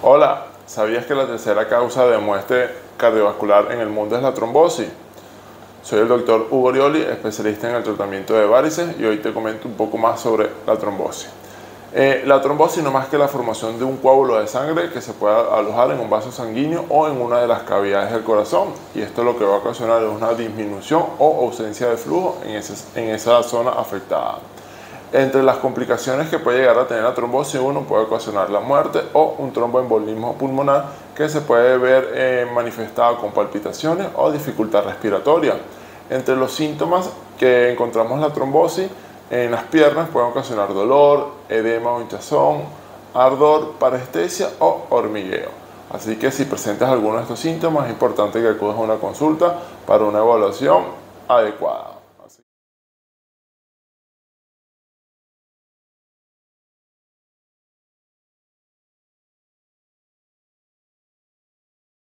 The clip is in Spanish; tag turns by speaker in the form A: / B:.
A: Hola, ¿sabías que la tercera causa de muerte cardiovascular en el mundo es la trombosis? Soy el doctor Hugo Rioli, especialista en el tratamiento de varices y hoy te comento un poco más sobre la trombosis. Eh, la trombosis no más que la formación de un coágulo de sangre que se puede alojar en un vaso sanguíneo o en una de las cavidades del corazón y esto lo que va a ocasionar es una disminución o ausencia de flujo en, en esa zona afectada. Entre las complicaciones que puede llegar a tener la trombosis, uno puede ocasionar la muerte o un tromboembolismo pulmonar que se puede ver eh, manifestado con palpitaciones o dificultad respiratoria. Entre los síntomas que encontramos la trombosis en las piernas pueden ocasionar dolor, edema o hinchazón, ardor, parestesia o hormigueo. Así que si presentas alguno de estos síntomas es importante que acudas a una consulta para una evaluación adecuada.